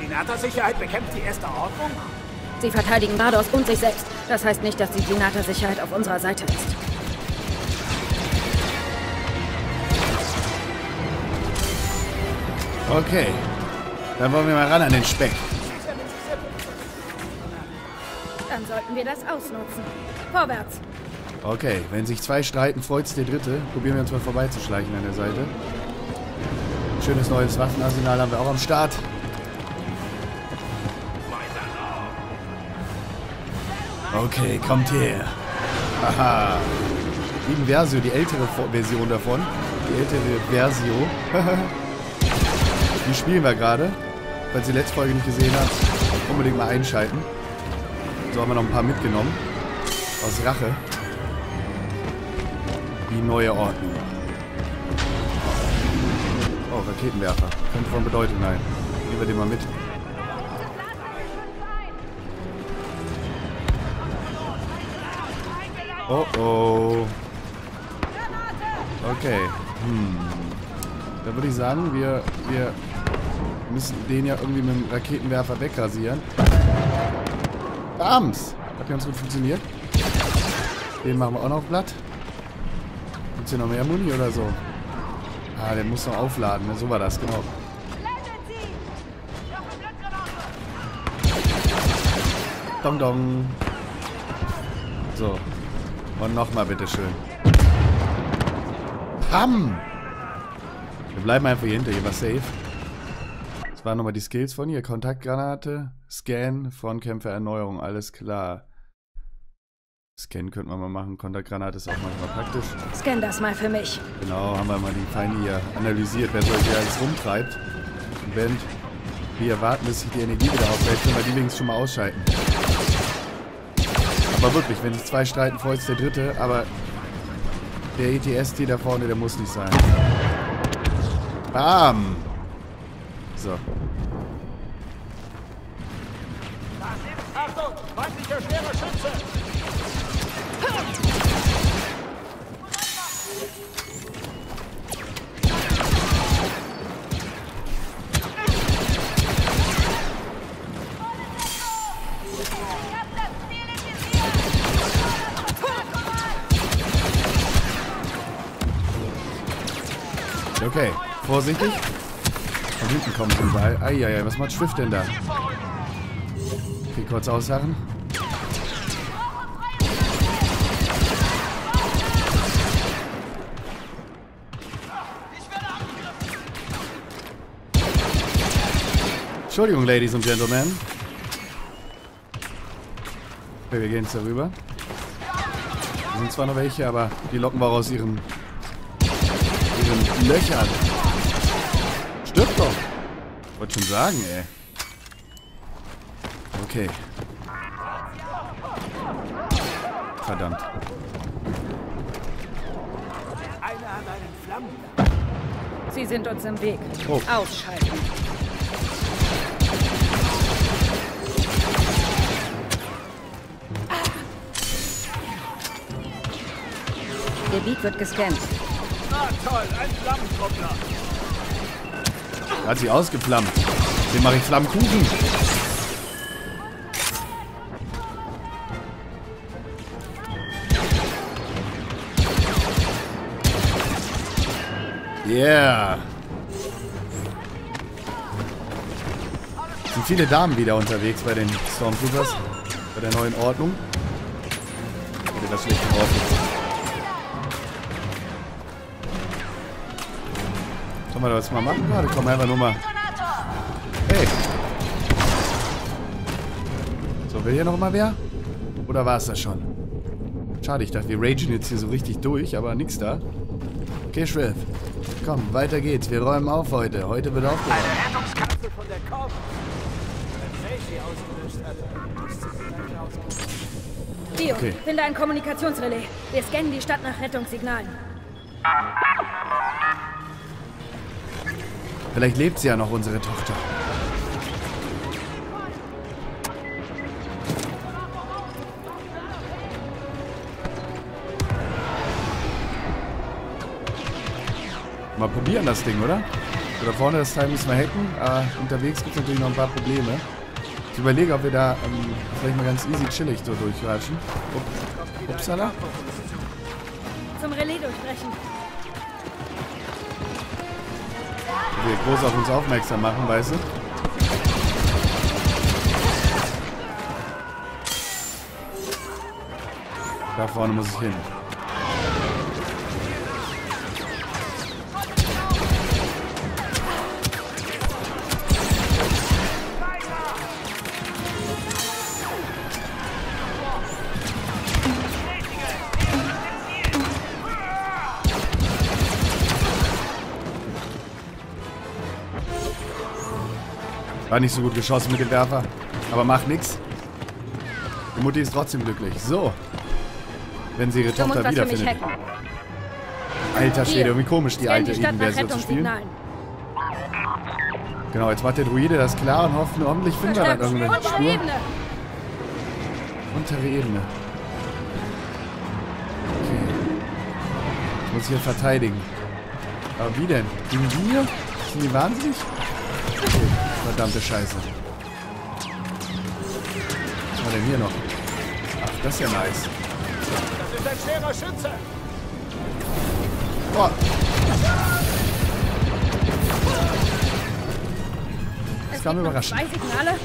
Ginata-Sicherheit bekämpft die Erste Ordnung? Sie verteidigen Bardos und sich selbst. Das heißt nicht, dass die Ginata-Sicherheit auf unserer Seite ist. Okay. Dann wollen wir mal ran an den Speck. Dann sollten wir das ausnutzen. Vorwärts. Okay, wenn sich zwei streiten, freut's der Dritte. Probieren wir uns mal vorbeizuschleichen an der Seite. Schönes neues Waffenarsenal haben wir auch am Start. Okay, kommt her. Haha. Lieben Versio, die ältere Version davon. Die ältere Versio. die spielen wir gerade. Falls ihr die letzte Folge nicht gesehen habt, unbedingt mal einschalten. So haben wir noch ein paar mitgenommen. Aus Rache. Die neue Ordnung. Oh, Raketenwerfer. Könnte von Bedeutung sein. Nehmen wir den mal mit. Oh oh. Okay. Hm. Da würde ich sagen, wir, wir müssen den ja irgendwie mit dem Raketenwerfer wegrasieren. Bams! Hat ganz gut funktioniert. Den machen wir auch noch platt. Gibt's hier noch mehr Muni oder so? Ah, der muss noch aufladen. Ne? So war das, genau. Dong dong. So. Und nochmal, bitteschön. Pam! Wir bleiben einfach hier hinter. Hier war safe. Das waren nochmal die Skills von hier. Kontaktgranate, Scan, Frontkämpfer, Erneuerung. Alles klar. Scan könnten wir mal machen. Kontaktgranate ist auch manchmal praktisch. Scan das mal für mich. Genau, haben wir mal die Feinde hier analysiert, wer solche alles rumtreibt. Und wenn wir warten, bis sich die Energie wieder auflädt, können wir die links schon mal ausschalten. Aber wirklich, wenn sich zwei streiten, freut der dritte, aber der ETST da vorne, der muss nicht sein. Bam! So. Achtung! Feindlicher schwerer Schütze! Okay, vorsichtig. Von hinten kommen sie überall. Eieiei, was macht Swift denn da? Okay, kurz ausharren. Entschuldigung, Ladies und Gentlemen. Okay, wir gehen jetzt darüber. Da sind zwar noch welche, aber die locken wir auch aus ihren, ihren Löchern. Stirbt doch. Wollte schon sagen, ey. Okay. Verdammt. Einer hat einen Flammen. Sie sind uns im Weg. Oh. Ausschalten. Gebiet wird gescannt. Flammentruppler. Hat sie ausgeflammt. Den mache ich Flammkuchen. Yeah. Sind viele Damen wieder unterwegs bei den Stormtroopers. Bei der neuen Ordnung. Wieder das schlecht geworfen. Sollen wir das mal machen? Ja, wir kommen einfach nur mal. Hey. So, will hier noch mal wer? Oder war es das schon? Schade, ich dachte, wir ragen jetzt hier so richtig durch, aber nix da. Okay, Shriv. Komm, weiter geht's. Wir räumen auf heute. Heute wird aufgeräumt. Eine Rettungskapsel von der Korb. Dio, Okay. finde ein Kommunikationsrelais. Wir scannen die Stadt nach Rettungssignalen. Vielleicht lebt sie ja noch, unsere Tochter. Mal probieren das Ding, oder? So, da vorne das Teil müssen wir hacken, aber unterwegs gibt es natürlich noch ein paar Probleme. Ich überlege, ob wir da ähm, vielleicht mal ganz easy chillig so durchratschen. Up, upsala. Zum Relais durchbrechen. Wir groß auf uns aufmerksam machen, weißt du? Da vorne muss ich hin. War nicht so gut geschossen mit dem Werfer. Aber macht nix. Die Mutti ist trotzdem glücklich. So. Wenn sie ihre musst Tochter wiederfindet. Alter Schwede, irgendwie komisch, die alte Eden-Version zu spielen. Genau, jetzt macht der Druide das klar und hofft, hoffentlich finden wir dann irgendeine Untere Spur. Ebene. Untere Ebene. Okay. Ich muss hier verteidigen. Aber wie denn? Gegen wir? Sind die wahnsinnig? Verdammte Scheiße. Was war denn hier noch? Ach, das ist ja nice. Das ist ein schwerer Schütze. Oh, Es kam überraschend. Zwei Signale?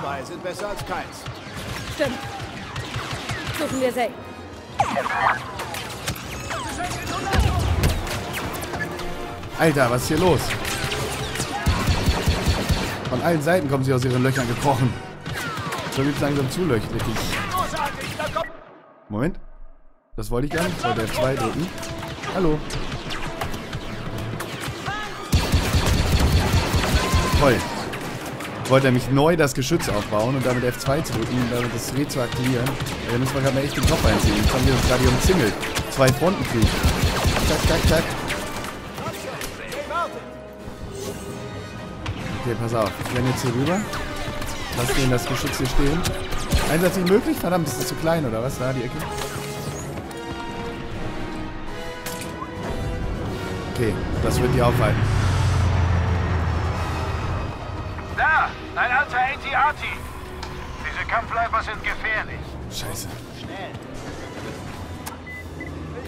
Zwei sind besser als keins. Stimmt. Suchen wir Zay. Alter, was ist hier los? Von allen Seiten kommen sie aus ihren Löchern gekrochen. So wird's langsam zulöchlich. Großartig, da kommt... Moment. Das wollte ich gar nicht. Ich wollte F2 drücken. Hallo. Toll. Wollte nämlich neu das Geschütz aufbauen und damit F2 zu drücken, um damit das Reh zu aktivieren. Ja, Da müssen wir gerade mal echt den Kopf einziehen. Jetzt haben wir uns gerade hier umzingelt. Zwei Frontenkrieg. Zack, zack, zack. Okay, pass auf. Ich renne jetzt hier rüber. Lass den das Geschütz hier stehen. Einsatz nicht möglich? Verdammt, ist das zu klein, oder was? Da, die Ecke. Okay, das wird die aufhalten. Da, ein alter AT-AT. Diese Kampfleiber sind gefährlich. Scheiße. Ich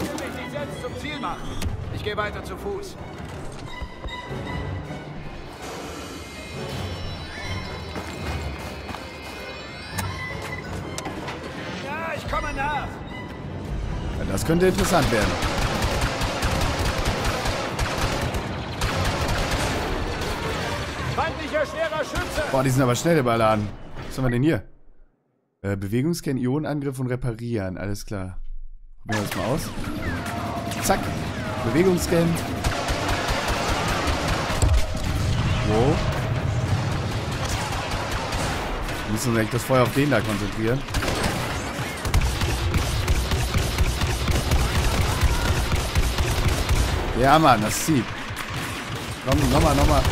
will mich nicht selbst zum Ziel machen. Ich gehe weiter zu Fuß. Komme nach. Ja, Das könnte interessant werden. Feindlicher schwerer Schütze. Boah, die sind aber schnell überladen. Was haben wir denn hier? Äh, Bewegungsscan, Ionenangriff und Reparieren. Alles klar. Probieren wir das mal aus. Zack. Bewegungsscan. Wow. Wir müssen uns eigentlich das Feuer auf den da konzentrieren. Ja, Mann, das zieht. Komm, nochmal, nochmal.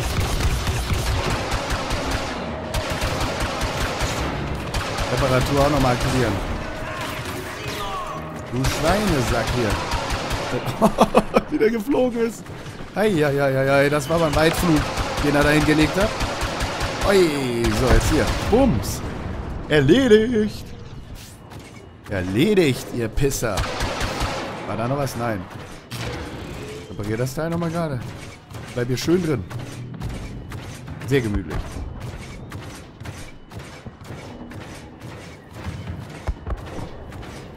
Reparatur auch nochmal aktivieren. Du Schweinesack hier. Wie der geflogen ist. Eieieiei, das war beim Weitflug, den er da hingelegt hat. Ui, so, jetzt hier. Bums. Erledigt. Erledigt, ihr Pisser. War da noch was? Nein. Reparier das Teil nochmal gerade. Bleib hier schön drin. Sehr gemütlich.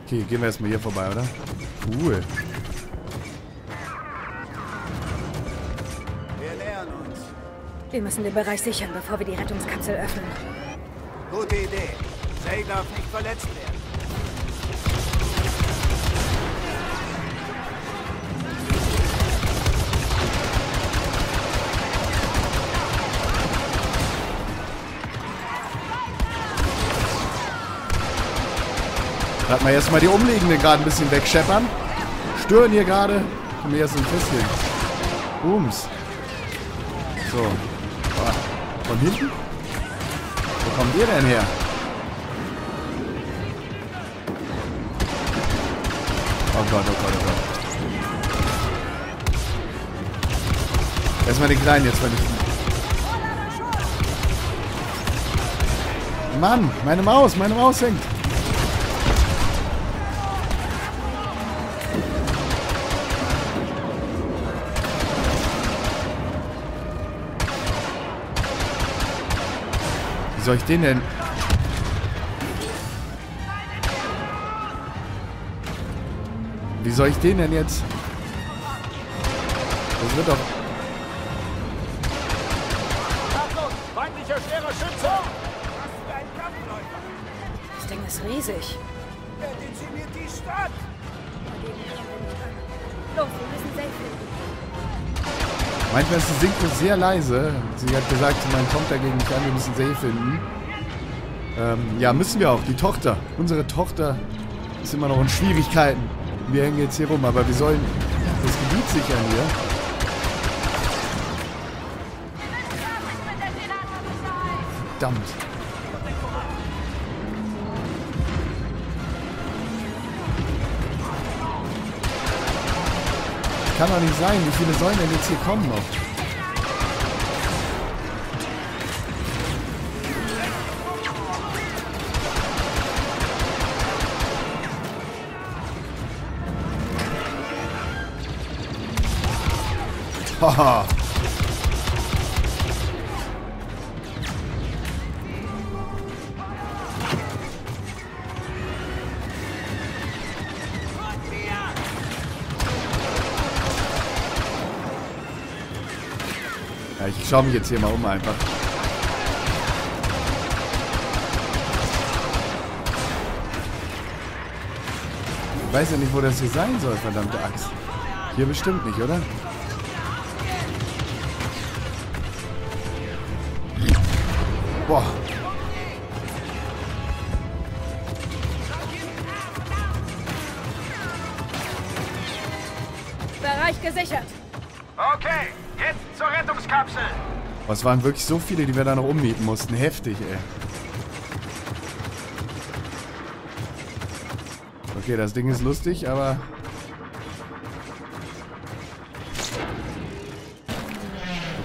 Okay, gehen wir erstmal hier vorbei, oder? Cool. Wir nähern uns. Wir müssen den Bereich sichern, bevor wir die Rettungskapsel öffnen. Gute Idee. Zay darf nicht verletzt werden. Lass mal erstmal die Umliegenden gerade ein bisschen wegscheppern. Stören hier gerade. Komm hier erst ein Fässchen. Booms. So. Ah, Von hinten? Wo kommt ihr denn her? Oh Gott, oh Gott, oh Gott. Erstmal den Kleinen jetzt vernichten. Mann, meine Maus, meine Maus hängt. Wie soll ich den denn? Wie soll ich den denn jetzt? Das wird doch... Achtung! Feindlicher schwerer Schütze! Was für ein Kampfläufer! Das Ding ist riesig. Manchmal ist die Synchro sehr leise. Sie hat gesagt, man kommt dagegen nicht an, wir müssen See finden. Ähm, ja, müssen wir auch. Die Tochter. Unsere Tochter ist immer noch in Schwierigkeiten. Wir hängen jetzt hier rum, aber wir sollen das Gebiet sichern hier. Verdammt. Kann doch nicht sein. Wie viele sollen denn jetzt hier kommen noch? Haha. Ja, ich schaue mich jetzt hier mal um einfach. Ich weiß ja nicht, wo das hier sein soll, verdammte Axt. Hier bestimmt nicht, oder? Boah. Es waren wirklich so viele, die wir da noch ummieten mussten. Heftig, ey. Okay, das Ding ist lustig, aber...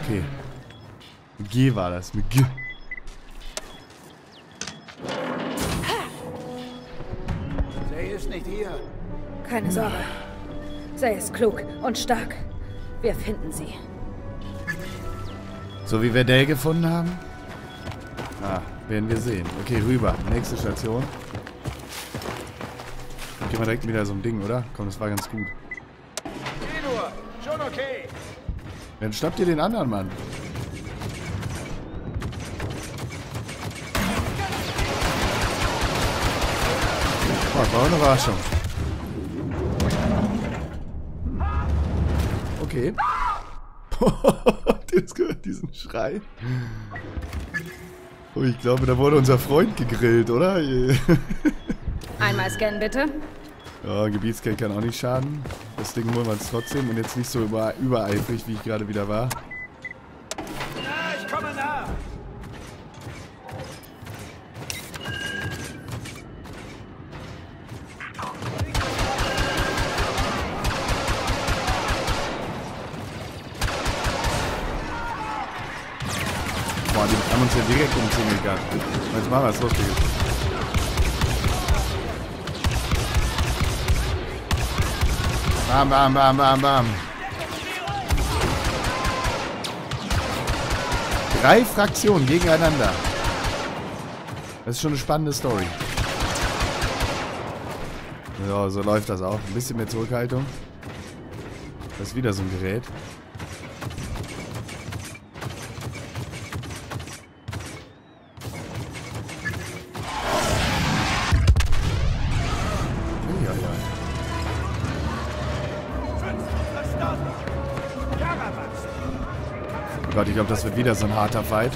Okay. Mit G war das. Mit G. Say ist nicht hier. Keine Sorge. Sei es klug und stark. Wir finden sie. So wie wir Dell gefunden haben? Ah, werden wir sehen. Okay, rüber. Nächste Station. Gehen wir direkt wieder so ein Ding, oder? Komm, das war ganz gut. Geh nur! Schon okay! Dann schnappt ihr den anderen Mann. Oh, war eine Überraschung. Okay. das gehört diesen Schrei. Oh, ich glaube, da wurde unser Freund gegrillt, oder? Einmal scannen, bitte. Ja, Gebietsgeld kann auch nicht schaden. Das Ding holen wir uns trotzdem und jetzt nicht so über, übereifrig, wie ich gerade wieder war. Umzingelt gehabt. Jetzt machen wir es Lustiges. Bam, bam, bam, bam, bam. Drei Fraktionen gegeneinander. Das ist schon eine spannende Story. Ja, so läuft das auch. Ein bisschen mehr Zurückhaltung. Das ist wieder so ein Gerät. Ich glaube, das wird wieder so ein harter Fight.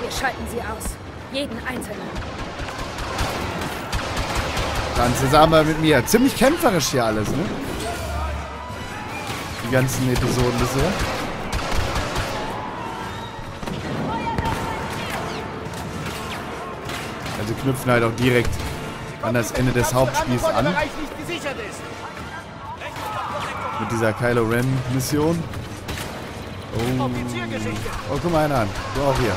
Wir schalten sie aus. Jeden einzelnen. Dann zusammen mit mir. Ziemlich kämpferisch hier alles, ne? Die ganzen Episoden bisher. Also knüpfen halt auch direkt an das Ende des Hauptspiels an. Mit dieser Kylo Ren Mission. Offiziergeschichte. Oh, guck mal einer an. Du auch hier.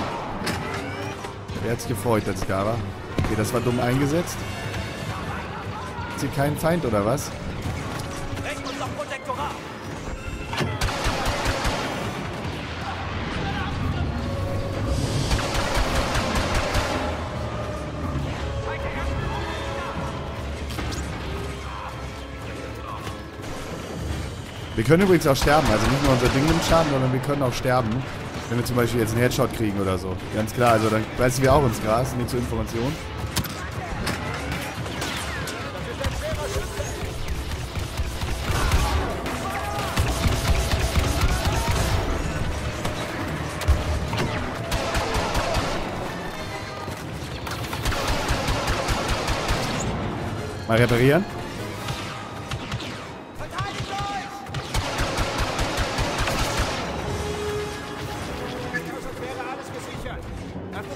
Der hat sich gefreut, da war. Okay, das war dumm eingesetzt. Ist hier kein Feind oder was? Wir können übrigens auch sterben. Also nicht nur unser Ding nimmt Schaden, sondern wir können auch sterben. Wenn wir zum Beispiel jetzt einen Headshot kriegen oder so. Ganz klar, also dann beißen wir auch ins Gras. Nicht zur Information. Mal reparieren.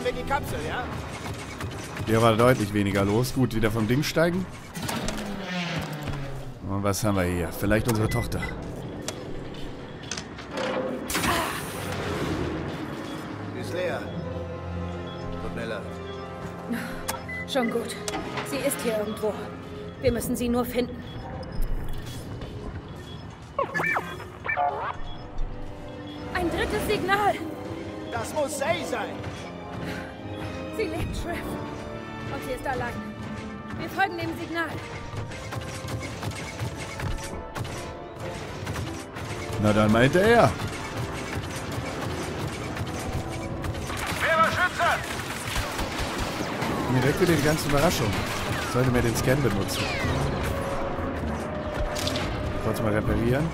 Öffnen wir die Kapsel, ja? Hier war deutlich weniger los. Gut, wieder vom Ding steigen. Und was haben wir hier? Vielleicht unsere Tochter. Ist leer. Tut mir leid. Schon gut. Sie ist hier irgendwo. Wir müssen sie nur finden. Ein drittes Signal. Das muss Say sein. Sie lebt, Shrift. Und sie ist allein. Wir folgen dem Signal. Na dann meinte er. Schütze! Direkt wieder die ganze Überraschung. Sollte mir den Scan benutzen. Kurz mal reparieren.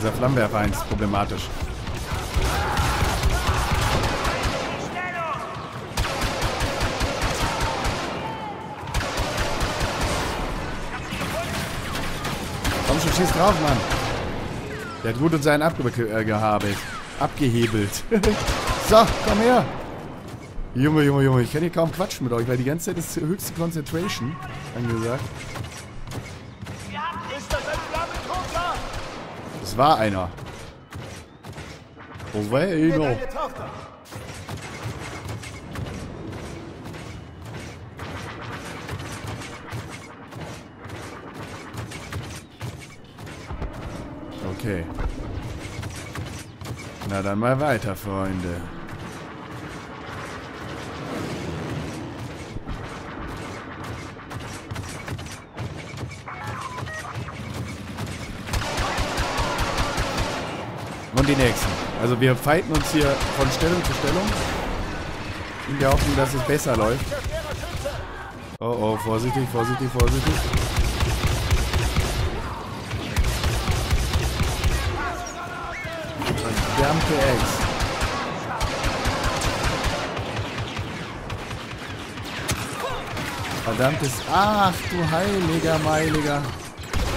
Dieser Flammenwerfer 1 ist problematisch. Komm schon, schieß drauf, Mann. Der hat gut und seinen abge äh, gehabelt. Abgehebelt. so, komm her. Junge, Junge, Junge, ich kann hier kaum quatschen mit euch, weil die ganze Zeit ist höchste Concentration angesagt. Es war einer. Einer? deine Tochter. Okay. Na dann mal weiter, Freunde. Die nächsten. Also wir fighten uns hier von Stellung zu Stellung. In der Hoffnung, dass es besser läuft. Oh oh, vorsichtig, vorsichtig, vorsichtig. Verdammte Ex. Verdammtes. Ach du heiliger Meiliger.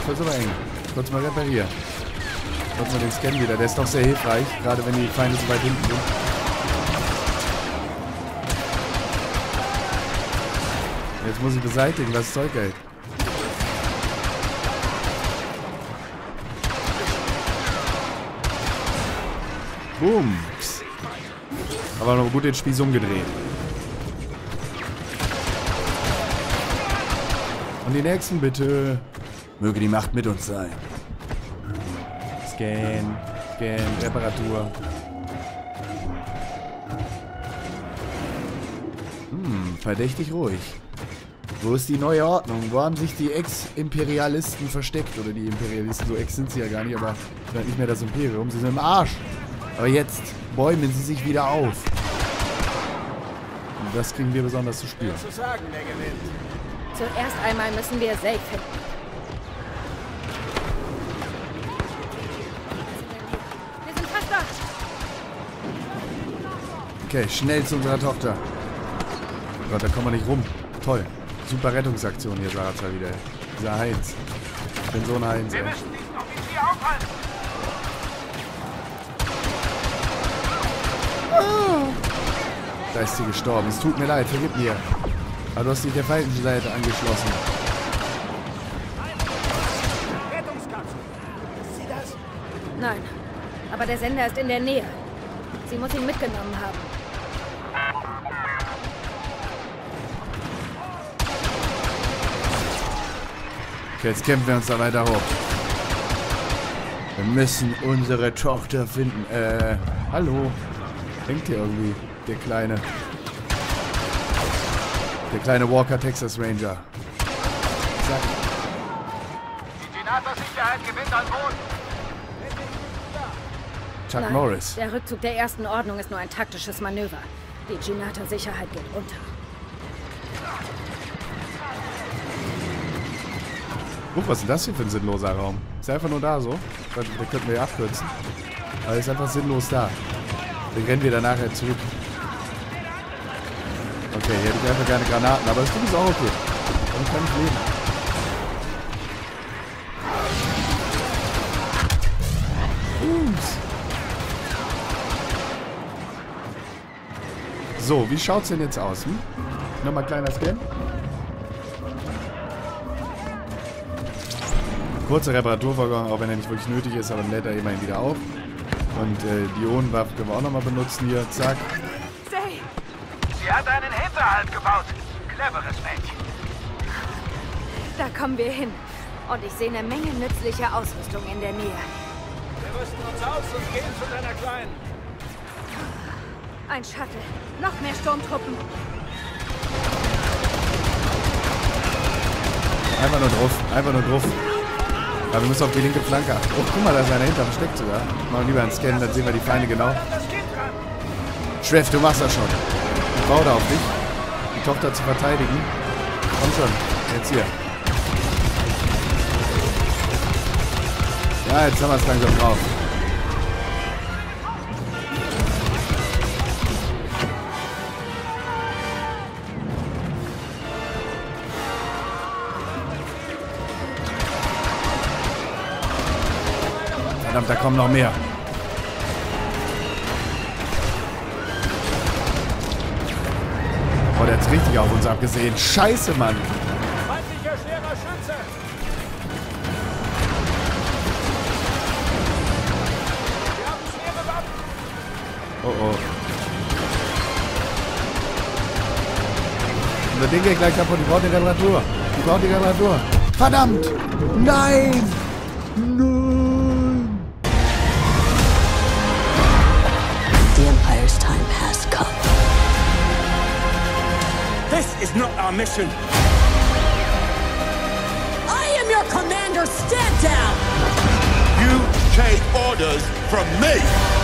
Das aber eng. Kurz mal reparieren. Kurz mal den Scan wieder. Der ist doch sehr hilfreich, gerade wenn die Feinde so weit hinten sind. Jetzt muss ich beseitigen, was Zeug hält. Boom. Aber noch gut den Spieß umgedreht. Und die nächsten bitte. Möge die Macht mit uns sein. Scan, Scan, Reparatur. Hm, verdächtig ruhig. Wo ist die neue Ordnung? Wo haben sich die Ex-Imperialisten versteckt? Oder die Imperialisten, so ex sind sie ja gar nicht, aber sind halt nicht mehr das Imperium. Sie sind im Arsch. Aber jetzt bäumen sie sich wieder auf. Und das kriegen wir besonders zu spüren. Zuerst einmal müssen wir Safe finden. Okay, schnell zu unserer Tochter. Oh Gott, da kommen wir nicht rum. Toll. Super Rettungsaktion hier, Sarazar wieder. Dieser Heinz. Ich bin so ein Heinz, Wir müssen diesen Offizier aufhalten! Da ist sie gestorben. Es tut mir leid, vergib mir. Aber du hast dich der falschen Seite angeschlossen. Rettungskapsel. Ist sie das? Nein, aber der Sender ist in der Nähe. Sie muss ihn mitgenommen haben. Okay, jetzt kämpfen wir uns da weiter hoch. Wir müssen unsere Tochter finden. Äh, hallo. Hängt hier irgendwie der kleine. Der kleine Walker Texas Ranger. Zack. Die Genata-Sicherheit gewinnt an Boden. Chuck Nein, Norris. Der Rückzug der ersten Ordnung ist nur ein taktisches Manöver. Die Ginata-Sicherheit geht unter. Guck, was ist das hier für ein sinnloser Raum? Ist einfach nur da so. Den könnten wir ja abkürzen. Aber ist einfach sinnlos da. Den rennen wir dann nachher zurück. Okay, hier hätte ich einfach gerne Granaten, aber das Ding ist auch okay. Damit kann ich leben. Ups. So, wie schaut's denn jetzt aus? Hm? Nochmal kleiner Scan. Kurzer Reparaturvorgang, auch wenn er nicht wirklich nötig ist, aber dann lädt er immerhin wieder auf. Und äh, die Ionenwaffe können wir auch nochmal benutzen hier. Zack. Say, Sie hat einen Hinterhalt gebaut. Cleveres Mädchen. da kommen wir hin. Und ich sehe eine Menge nützlicher Ausrüstung in der Nähe. Wir rüsten uns aus und gehen zu deiner Kleinen. Ein Shuttle. Noch mehr Sturmtruppen. Einfach nur drauf. Einfach nur drauf. Aber wir müssen auf die linke Flanke. Oh, guck mal, da ist einer hinter versteckt sogar. Machen wir lieber einen Scan, dann sehen wir die Feinde genau. Schweff, du machst das schon. Ich baue da auf dich. Die Tochter zu verteidigen. Komm schon. Jetzt hier. Ja, jetzt haben wir es langsam drauf. Verdammt, da kommen noch mehr. Oh, der hat richtig auf uns abgesehen. Scheiße, Mann. Feindlicher schwerer Schütze. Wir haben schwere Waffen. Oh, oh. Unser Ding geht gleich kaputt. Die braucht die Reparatur. Die braucht die Reparatur. Verdammt! Nein! Nein! Mission. I am your commander. Stand down. You take orders from me.